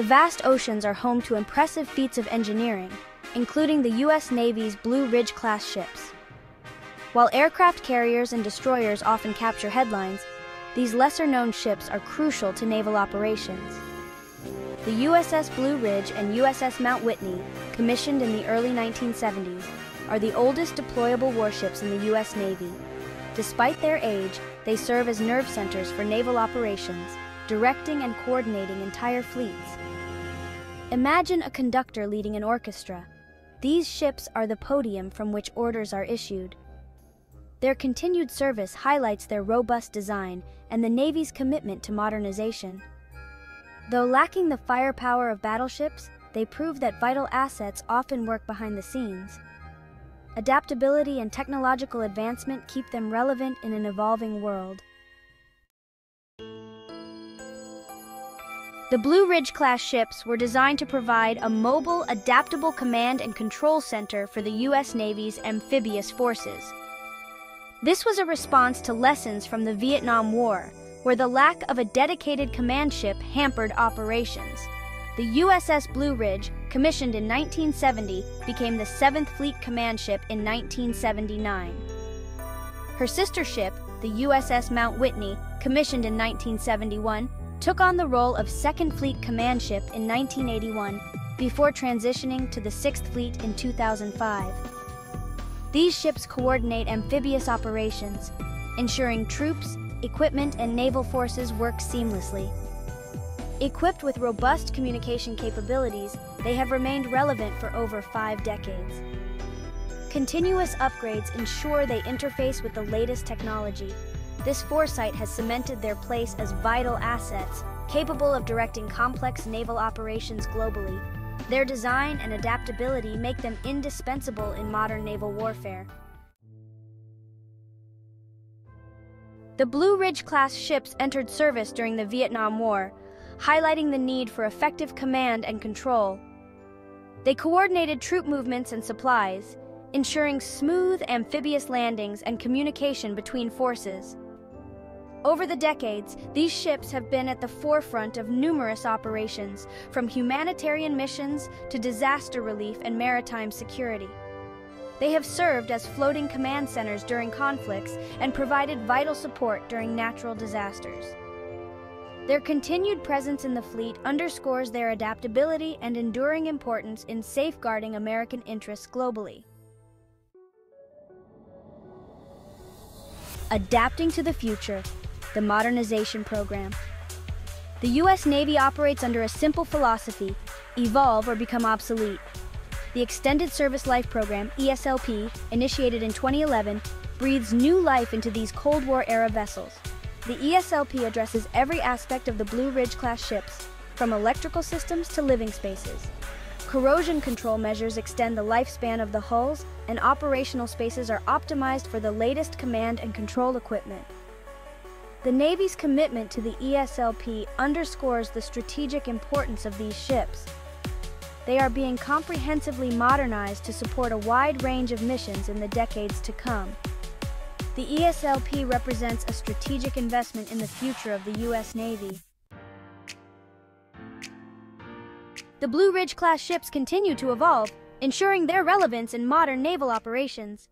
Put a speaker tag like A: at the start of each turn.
A: The vast oceans are home to impressive feats of engineering, including the U.S. Navy's Blue Ridge class ships. While aircraft carriers and destroyers often capture headlines, these lesser known ships are crucial to naval operations. The USS Blue Ridge and USS Mount Whitney, commissioned in the early 1970s, are the oldest deployable warships in the U.S. Navy. Despite their age, they serve as nerve centers for naval operations, directing and coordinating entire fleets. Imagine a conductor leading an orchestra. These ships are the podium from which orders are issued. Their continued service highlights their robust design and the Navy's commitment to modernization. Though lacking the firepower of battleships, they prove that vital assets often work behind the scenes. Adaptability and technological advancement keep them relevant in an evolving world. The Blue Ridge class ships were designed to provide a mobile, adaptable command and control center for the U.S. Navy's amphibious forces. This was a response to lessons from the Vietnam War, where the lack of a dedicated command ship hampered operations. The USS Blue Ridge, commissioned in 1970, became the 7th Fleet Command ship in 1979. Her sister ship, the USS Mount Whitney, commissioned in 1971, took on the role of 2nd Fleet Command ship in 1981 before transitioning to the 6th Fleet in 2005. These ships coordinate amphibious operations, ensuring troops, equipment, and naval forces work seamlessly. Equipped with robust communication capabilities, they have remained relevant for over five decades. Continuous upgrades ensure they interface with the latest technology. This foresight has cemented their place as vital assets, capable of directing complex naval operations globally. Their design and adaptability make them indispensable in modern naval warfare. The Blue Ridge class ships entered service during the Vietnam War, highlighting the need for effective command and control. They coordinated troop movements and supplies, ensuring smooth amphibious landings and communication between forces. Over the decades, these ships have been at the forefront of numerous operations, from humanitarian missions to disaster relief and maritime security. They have served as floating command centers during conflicts and provided vital support during natural disasters. Their continued presence in the fleet underscores their adaptability and enduring importance in safeguarding American interests globally. Adapting to the Future, the Modernization Program. The U.S. Navy operates under a simple philosophy evolve or become obsolete. The Extended Service Life Program, ESLP, initiated in 2011, breathes new life into these Cold War era vessels. The ESLP addresses every aspect of the Blue Ridge class ships, from electrical systems to living spaces. Corrosion control measures extend the lifespan of the hulls, and operational spaces are optimized for the latest command and control equipment. The Navy's commitment to the ESLP underscores the strategic importance of these ships. They are being comprehensively modernized to support a wide range of missions in the decades to come. The ESLP represents a strategic investment in the future of the U.S. Navy. The Blue Ridge class ships continue to evolve, ensuring their relevance in modern naval operations.